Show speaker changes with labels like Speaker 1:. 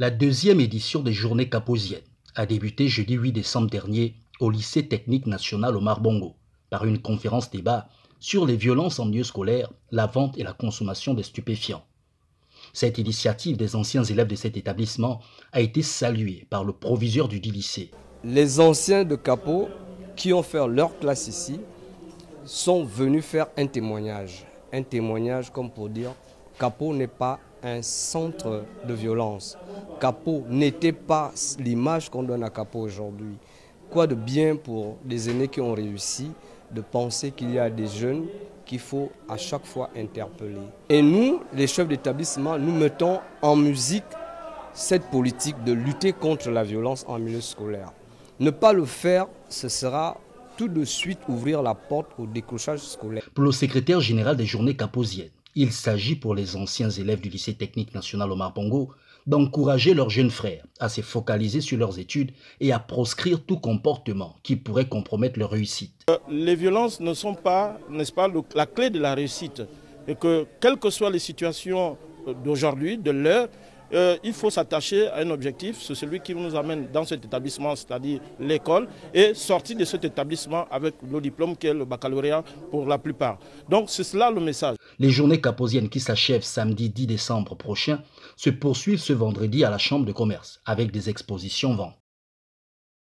Speaker 1: La deuxième édition des Journées caposiennes a débuté jeudi 8 décembre dernier au lycée technique national Omar Bongo par une conférence débat sur les violences en milieu scolaire, la vente et la consommation des stupéfiants. Cette initiative des anciens élèves de cet établissement a été saluée par le proviseur du dit lycée.
Speaker 2: Les anciens de Capot qui ont fait leur classe ici sont venus faire un témoignage. Un témoignage comme pour dire Capot n'est pas un centre de violence. Capot n'était pas l'image qu'on donne à Capot aujourd'hui. Quoi de bien pour les aînés qui ont réussi de penser qu'il y a des jeunes qu'il faut à chaque fois interpeller? Et nous, les chefs d'établissement, nous mettons en musique cette politique de lutter contre la violence en milieu scolaire. Ne pas le faire, ce sera tout de suite ouvrir la porte au décrochage scolaire.
Speaker 1: Pour le secrétaire général des journées caposiennes, il s'agit pour les anciens élèves du lycée technique national Omar Bongo d'encourager leurs jeunes frères à se focaliser sur leurs études et à proscrire tout comportement qui pourrait compromettre leur réussite.
Speaker 3: Euh, les violences ne sont pas, n'est-ce pas, la clé de la réussite. Et que, quelles que soient les situations d'aujourd'hui, de l'heure, euh, il faut s'attacher à un objectif, c'est celui qui nous amène dans cet établissement, c'est-à-dire l'école, et sortir de cet établissement avec le diplôme qui est le baccalauréat pour la plupart. Donc c'est cela le message.
Speaker 1: Les journées caposiennes qui s'achèvent samedi 10 décembre prochain se poursuivent ce vendredi à la Chambre de commerce avec des expositions ventes.